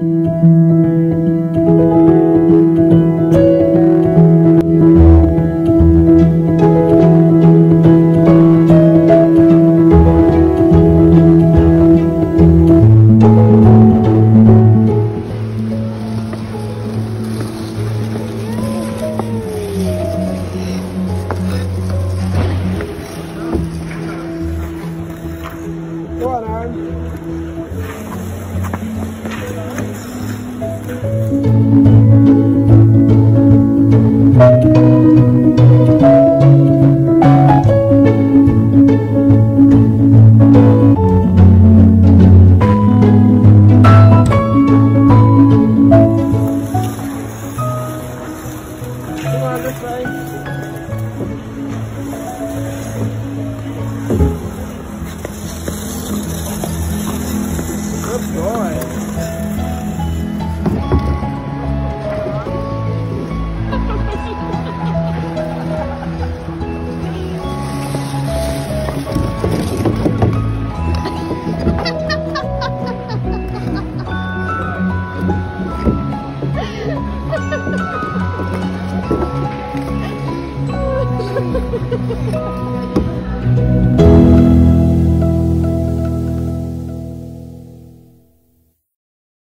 Boa. this. Good boy. Thank you.